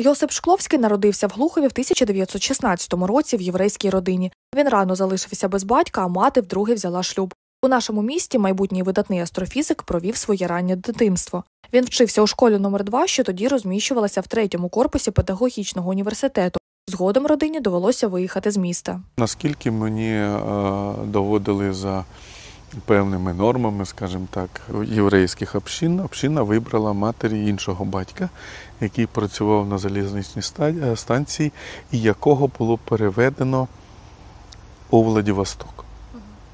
Йосип Шкловський народився в Глухові в 1916 році в єврейській родині. Він рано залишився без батька, а мати вдруге взяла шлюб. У нашому місті майбутній видатний астрофізик провів своє раннє дитинство. Він вчився у школі номер 2 що тоді розміщувалася в третьому корпусі педагогічного університету. Згодом родині довелося виїхати з міста. Наскільки мені е, доводили за певними нормами, скажімо так, єврейських общин, община вибрала матері іншого батька, який працював на залізничній е, станції, і якого було переведено у Владивосток.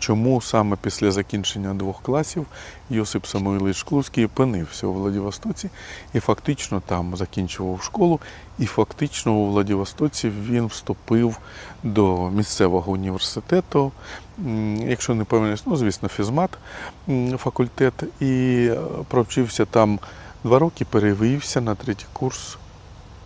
Чому саме після закінчення двох класів Йосип Самуїлович Шкловський опинився у Владивостоці і фактично там закінчував школу, і фактично у Владивостоці він вступив до місцевого університету, якщо не помиляюсь, ну звісно, фізмат факультет, і е, провчився там два роки, перевівся на третій курс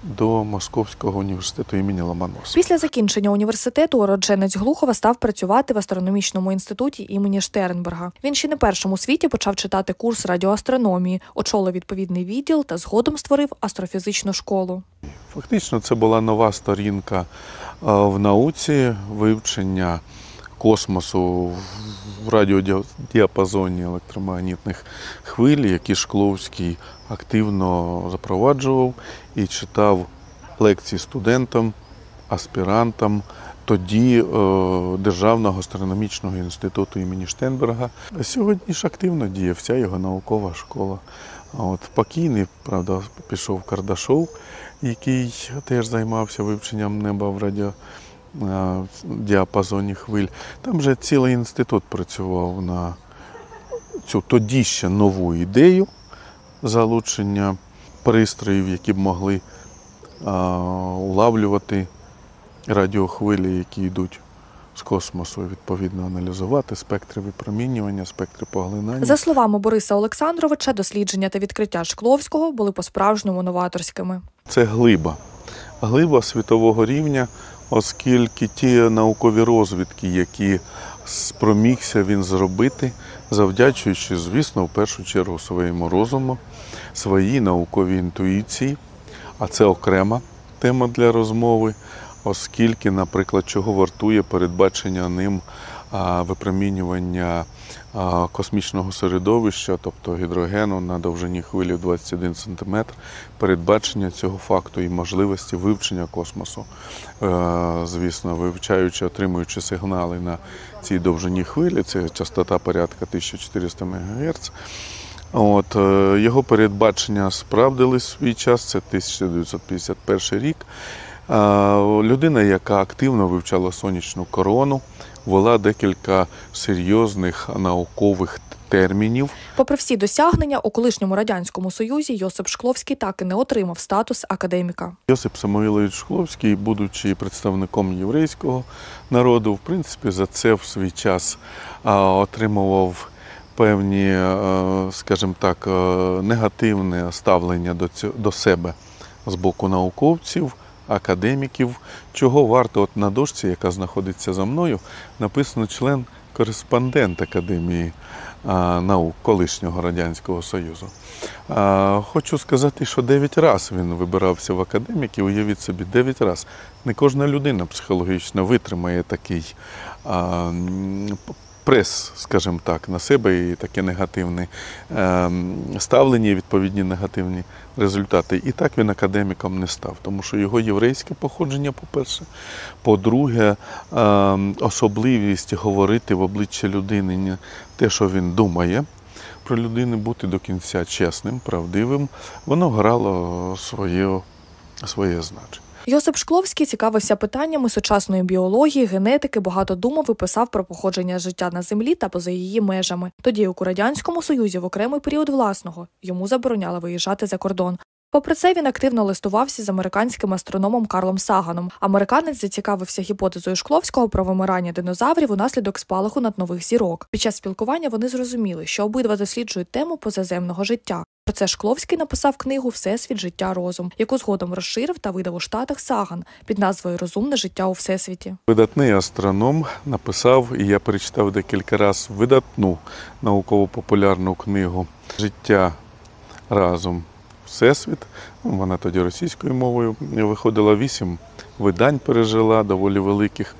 до Московського університету імені Ломоносова. Після закінчення університету уродженець Глухова став працювати в астрономічному інституті імені Штернберга. Він ще не першим у світі почав читати курс радіоастрономії, очолив відповідний відділ та згодом створив астрофізичну школу. Фактично, це була нова сторінка е, в науці вивчення космосу в радіодіапазоні електромагнітних хвиль, які Шкловський активно запроваджував і читав лекції студентам, аспірантам. Тоді е, Державного астрономічного інституту імені Штенберга. Сьогодні ж активно діє вся його наукова школа. От покійний, правда, пішов Кардашов, який теж займався вивченням неба в радіо е, діапазоні хвиль. Там же цілий інститут працював на цю тоді ще нову ідею залучення пристроїв, які б могли улавлювати радіохвилі, які йдуть з космосу, відповідно аналізувати спектри випромінювання, спектри поглинання. За словами Бориса Олександровича, дослідження та відкриття Шкловського були по-справжньому новаторськими. Це глиба. Глиба світового рівня, оскільки ті наукові розвідки, які спромігся він зробити, завдячуючи, звісно, в першу чергу своєму розуму, своїй науковій інтуїції, а це окрема тема для розмови, оскільки, наприклад, чого вартує передбачення ним випромінювання космічного середовища, тобто гідрогену на довжині хвилі 21 см, передбачення цього факту і можливості вивчення космосу, Е, звісно, вивчаючи, отримуючи сигнали на цій довжині хвилі, це частота порядка 1400 МГц. От, е, його передбачення справдились в свій час, це 1951 рік. Е, Людина, яка активно вивчала сонячну корону, ввела декілька серйозних наукових термінів. Попри всі досягнення, у колишньому радянському союзі Йосип Шкловський так і не отримав статус академіка. Йосип Самуїлович Шкловський, будучи представником єврейського народу, в принципі, за це в свій час отримував певні, е, скажімо так, е, негативне ставлення до, цього, до себе з боку науковців, академіків, чого варто от на дошці, яка знаходиться за мною, написано член кореспондент Академії наук колишнього Радянського Союзу. Хочу сказати, що 9 разів він вибирався в академіки, уявіть собі, 9 разів. Не кожна людина психологічно витримає такий прес, скажімо так, на себе і таке негативне е, ставлення, і відповідні негативні результати. І так він академіком не став, тому що його єврейське походження, по-перше, по-друге, е, особливість говорити в обличчя людини те, що він думає. Про людину бути до кінця чесним, правдивим, воно грало своє, своє значення. Йосип Шкловський цікавився питаннями сучасної біології, генетики, багато думав і писав про походження життя на землі та поза її межами. Тоді як у радянському союзі в окремий період власного йому забороняли виїжджати за кордон. Попри це, він активно листувався з американським астрономом Карлом Саганом. Американець зацікавився гіпотезою Шкловського про вимирання динозаврів унаслідок спалаху над нових зірок. Під час спілкування вони зрозуміли, що обидва досліджують тему позаземного життя. Про це Шкловський написав книгу Всесвіт життя розум, яку згодом розширив та видав у Штатах Саган під назвою Розумне життя у всесвіті. Видатний астроном написав, і я перечитав декілька разів видатну науково-популярну книгу Життя разом. Всесвіт, Вона тоді російською мовою виходила вісім видань, пережила доволі великих.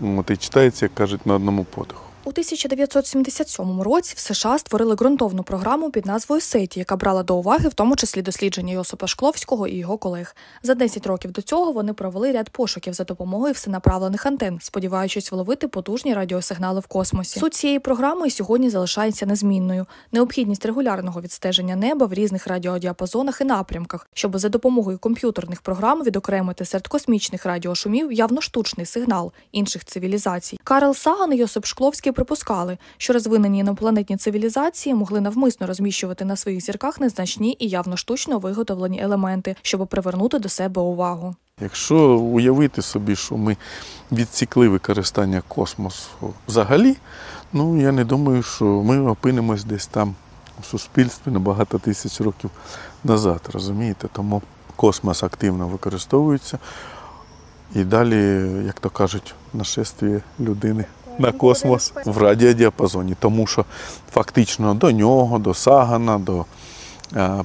От, і читається, як кажуть, на одному подиху. У 1977 році в США створили ґрунтовну програму під назвою Сеті, яка брала до уваги в тому числі дослідження Йосипа Шкловського і його колег. За 10 років до цього вони провели ряд пошуків за допомогою всенаправлених антен, сподіваючись вловити потужні радіосигнали в космосі. Суть цієї програми сьогодні залишається незмінною. Необхідність регулярного відстеження неба в різних радіодіапазонах і напрямках, щоб за допомогою комп'ютерних програм відокремити серед космічних радіошумів явно штучний сигнал інших цивілізацій. Карл Саган і Йосип Шкловський припускали, що розвинені інопланетні цивілізації могли навмисно розміщувати на своїх зірках незначні і явно штучно виготовлені елементи, щоб привернути до себе увагу. Якщо уявити собі, що ми відсікли використання космосу взагалі, ну я не думаю, що ми опинимось десь там у суспільстві на багато тисяч років назад, розумієте? Тому космос активно використовується. І далі, як то кажуть, нашествие людини на космос в радіодіапазоні, тому що фактично до нього, до Сагана, до а,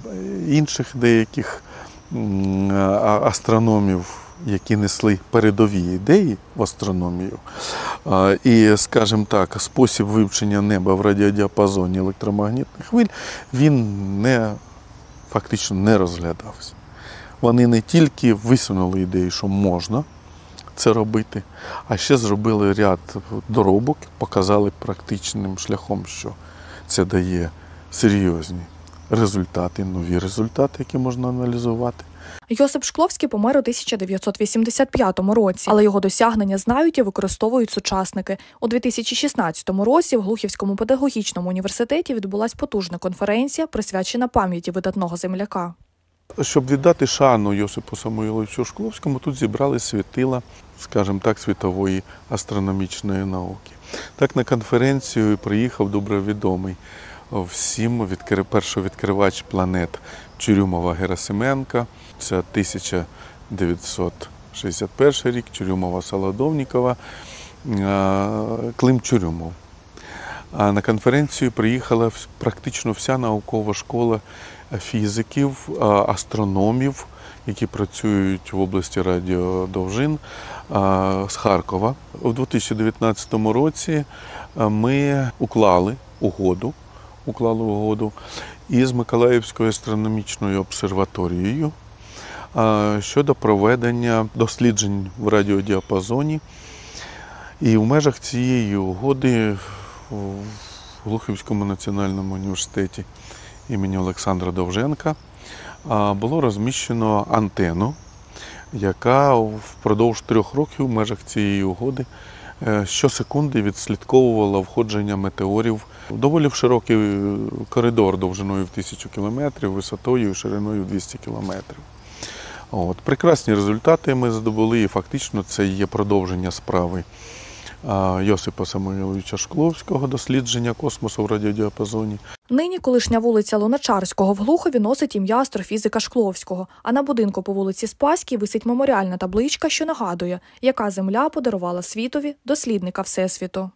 інших деяких астрономів, які несли передові ідеї в астрономію. І, скажімо так, спосіб вивчення неба в радіодіапазоні електромагнітних хвиль він не фактично не розглядався. Вони не тільки висунули ідею, що можна це робити, а ще зробили ряд доробок, показали практичним шляхом, що це дає серйозні результати, нові результати, які можна аналізувати. Йосип Шкловський помер у 1985 році, але його досягнення знають і використовують сучасники. У 2016 році в Глухівському педагогічному університеті відбулась потужна конференція, присвячена пам'яті видатного земляка. Щоб віддати шану Йосипу Самуїловичу Шкловському, тут зібрали світила, скажімо так, світової астрономічної науки. Так на конференцію приїхав добре відомий всім відкри... перший відкривач планет Чурюмова Герасименка. Це 1961 рік, Чурюмова Солодовнікова, Клим Чурюмов. А на конференцію приїхала практично вся наукова школа фізиків, астрономів, які працюють в області радіодовжин з Харкова. У 2019 році ми уклали угоду, уклали угоду із Миколаївською астрономічною обсерваторією щодо проведення досліджень в радіодіапазоні. І в межах цієї угоди в Глухівському національному університеті імені Олександра Довженка було розміщено антенну, яка впродовж трьох років в межах цієї угоди е, щосекунди відслідковувала входження метеорів в доволі широкий е, коридор довжиною в тисячу кілометрів, висотою і шириною в 200 кілометрів. От, прекрасні результати ми здобули, і фактично це є продовження справи Йосипа Самойловича Шкловського дослідження космосу в радіодіапазоні. Нині колишня вулиця Луначарського в Глухові носить ім'я астрофізика Шкловського, а на будинку по вулиці Спаській висить меморіальна табличка, що нагадує, яка земля подарувала світові дослідника Всесвіту.